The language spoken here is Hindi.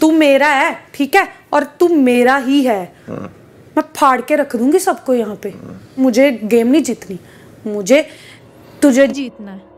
तू मेरा है ठीक है? और तू मेरा ही है। हाँ। मैं फाड़ के रख दूँगी सबको यहाँ पे। मुझे गेम नहीं जीतनी। मुझे तुझे जीतना है।